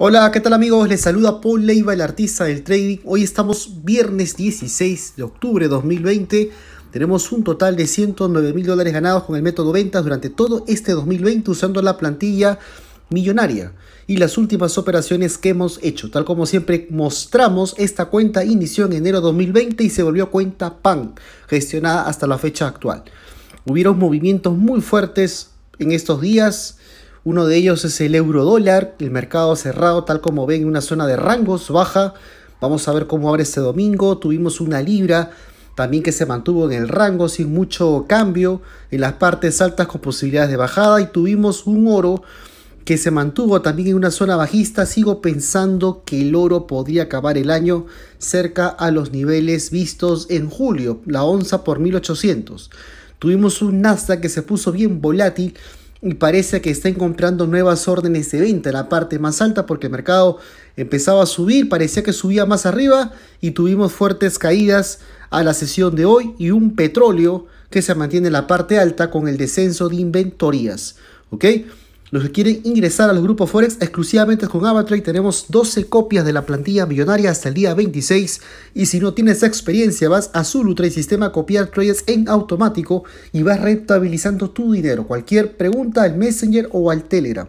Hola, ¿qué tal amigos? Les saluda Paul Leiva, el artista del trading. Hoy estamos viernes 16 de octubre de 2020. Tenemos un total de 109 mil dólares ganados con el método ventas durante todo este 2020 usando la plantilla millonaria y las últimas operaciones que hemos hecho. Tal como siempre mostramos, esta cuenta inició en enero de 2020 y se volvió cuenta PAN, gestionada hasta la fecha actual. Hubieron movimientos muy fuertes en estos días uno de ellos es el euro dólar, el mercado cerrado tal como ven en una zona de rangos baja. Vamos a ver cómo abre este domingo. Tuvimos una libra también que se mantuvo en el rango sin mucho cambio en las partes altas con posibilidades de bajada y tuvimos un oro que se mantuvo también en una zona bajista. Sigo pensando que el oro podría acabar el año cerca a los niveles vistos en julio, la onza por 1800. Tuvimos un Nasdaq que se puso bien volátil y parece que está encontrando nuevas órdenes de venta en la parte más alta porque el mercado empezaba a subir, parecía que subía más arriba y tuvimos fuertes caídas a la sesión de hoy y un petróleo que se mantiene en la parte alta con el descenso de inventorías. ¿Ok? Los que quieren ingresar al grupo Forex exclusivamente con Avatrade tenemos 12 copias de la plantilla millonaria hasta el día 26 y si no tienes experiencia vas a Zulu Trade Sistema a copiar trades en automático y vas rentabilizando tu dinero. Cualquier pregunta al Messenger o al Telegram.